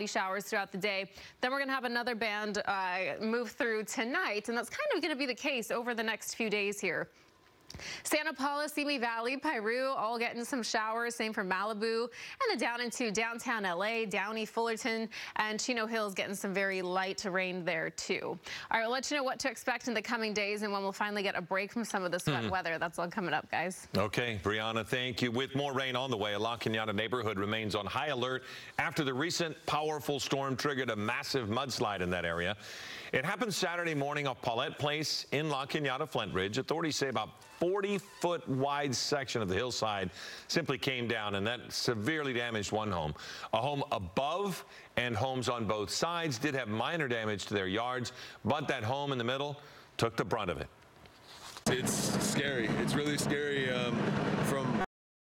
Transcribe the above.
cloudy showers throughout the day. Then we're going to have another band uh, move through tonight, and that's kind of going to be the case over the next few days here. Santa Paula, Simi Valley, Piru, all getting some showers. Same for Malibu. And then down into downtown LA, Downey, Fullerton, and Chino Hills getting some very light rain there too. All right, we'll let you know what to expect in the coming days and when we'll finally get a break from some of this wet mm. weather. That's all coming up, guys. Okay, Brianna, thank you. With more rain on the way, a La Cañada neighborhood remains on high alert after the recent powerful storm triggered a massive mudslide in that area. It happened Saturday morning off Paulette Place in La Cañada, Flintridge. Authorities say about 40-foot wide section of the hillside simply came down, and that severely damaged one home. A home above and homes on both sides did have minor damage to their yards, but that home in the middle took the brunt of it. It's scary. It's really scary.